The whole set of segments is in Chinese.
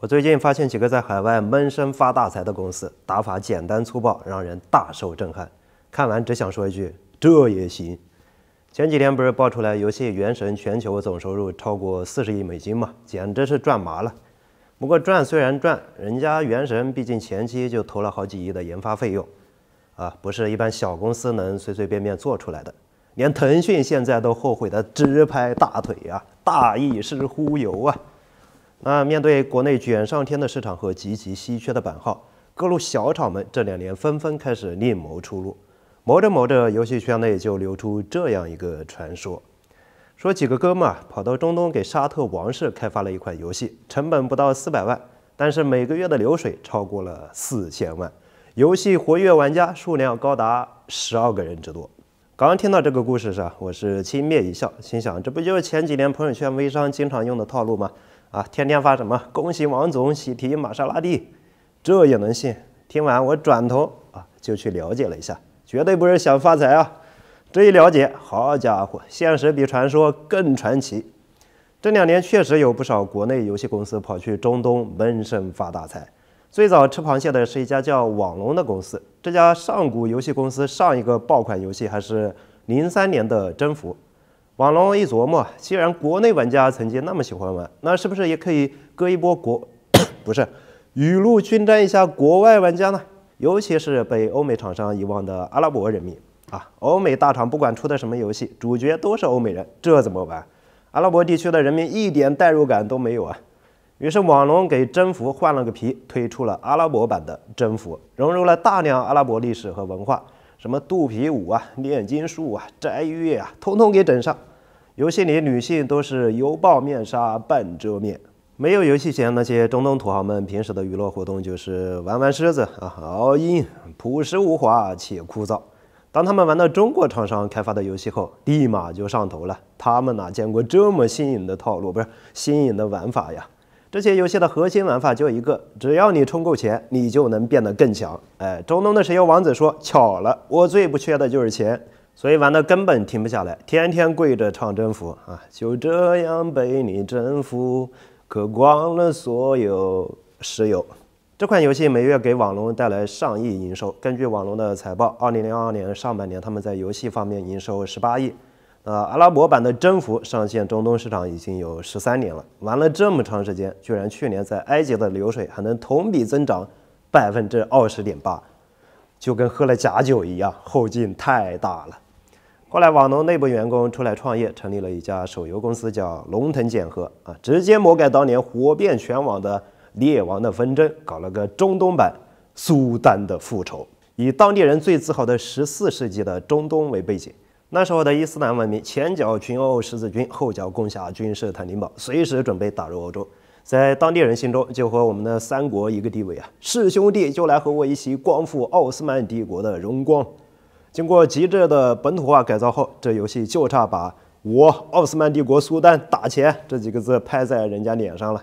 我最近发现几个在海外闷声发大财的公司，打法简单粗暴，让人大受震撼。看完只想说一句：这也行。前几天不是爆出来游戏《原神》全球总收入超过四十亿美金嘛，简直是赚麻了。不过赚虽然赚，人家《原神》毕竟前期就投了好几亿的研发费用，啊，不是一般小公司能随随便便做出来的。连腾讯现在都后悔的直拍大腿啊，大意是忽悠啊。那面对国内卷上天的市场和极其稀缺的版号，各路小厂们这两年纷纷开始另谋出路。谋着谋着，游戏圈内就流出这样一个传说：说几个哥们儿跑到中东给沙特王室开发了一款游戏，成本不到四百万，但是每个月的流水超过了四千万，游戏活跃玩家数量高达十二个人之多。刚刚听到这个故事时，我是轻蔑一笑，心想这不就是前几年朋友圈微商经常用的套路吗？啊，天天发什么恭喜王总喜提玛莎拉蒂，这也能信？听完我转头啊就去了解了一下，绝对不是想发财啊！这一了解，好家伙，现实比传说更传奇。这两年确实有不少国内游戏公司跑去中东闷声发大财。最早吃螃蟹的是一家叫网龙的公司，这家上古游戏公司上一个爆款游戏还是零三年的《征服》。网龙一琢磨，既然国内玩家曾经那么喜欢玩，那是不是也可以割一波国，不是雨露均沾一下国外玩家呢？尤其是被欧美厂商遗忘的阿拉伯人民啊！欧美大厂不管出的什么游戏，主角都是欧美人，这怎么玩？阿拉伯地区的人民一点代入感都没有啊！于是网龙给征服换了个皮，推出了阿拉伯版的征服，融入了大量阿拉伯历史和文化，什么肚皮舞啊、炼金术啊、斋月啊，通通给整上。游戏里女性都是犹抱面纱半遮面，没有游戏前那些中东土豪们平时的娱乐活动就是玩玩狮子啊，熬鹰，朴实无华且枯燥。当他们玩到中国厂商开发的游戏后，立马就上头了。他们哪见过这么新颖的套路，不是新颖的玩法呀？这些游戏的核心玩法就一个，只要你充够钱，你就能变得更强。哎，中东的石油王子说：“巧了，我最不缺的就是钱。”所以玩的根本停不下来，天天跪着唱征服啊！就这样被你征服，喝光了所有石油。这款游戏每月给网龙带来上亿营收。根据网龙的财报，二零零二年上半年他们在游戏方面营收十八亿。呃，阿拉伯版的征服上线中东市场已经有十三年了，玩了这么长时间，居然去年在埃及的流水还能同比增长百分之二十点八，就跟喝了假酒一样，后劲太大了。后来，网龙内部员工出来创业，成立了一家手游公司，叫龙腾检核啊，直接魔改当年火遍全网的《列王的纷争》，搞了个中东版《苏丹的复仇》，以当地人最自豪的十四世纪的中东为背景。那时候的伊斯兰文明，前脚群殴十字军，后脚攻下君士坦丁堡，随时准备打入欧洲，在当地人心中就和我们的三国一个地位啊，是兄弟就来和我一起光复奥斯曼帝国的荣光。经过极致的本土化改造后，这游戏就差把我奥斯曼帝国苏丹打钱这几个字拍在人家脸上了。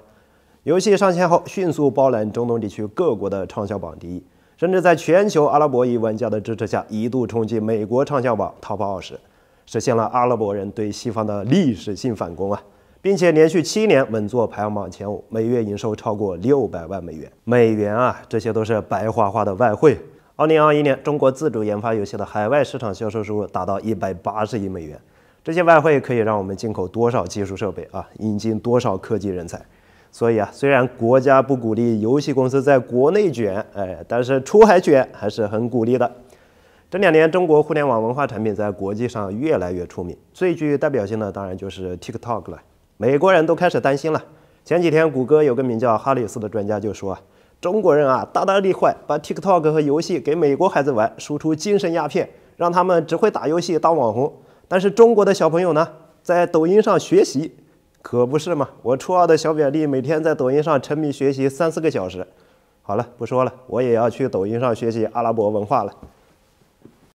游戏上线后，迅速包揽中东地区各国的畅销榜第一，甚至在全球阿拉伯裔玩家的支持下，一度冲击美国畅销榜 TOP 二十，实现了阿拉伯人对西方的历史性反攻啊！并且连续七年稳坐排行榜前五，每月营收超过六百万美元。美元啊，这些都是白花花的外汇。二零二一年，中国自主研发游戏的海外市场销售收入达到一百八十亿美元。这些外汇可以让我们进口多少技术设备啊，引进多少科技人才。所以啊，虽然国家不鼓励游戏公司在国内卷，哎，但是出海卷还是很鼓励的。这两年，中国互联网文化产品在国际上越来越出名，最具代表性的当然就是 TikTok 了。美国人都开始担心了。前几天，谷歌有个名叫哈里斯的专家就说。中国人啊，大大力坏，把 TikTok 和游戏给美国孩子玩，输出精神鸦片，让他们只会打游戏当网红。但是中国的小朋友呢，在抖音上学习，可不是嘛？我初二的小表弟每天在抖音上沉迷学习三四个小时。好了，不说了，我也要去抖音上学习阿拉伯文化了。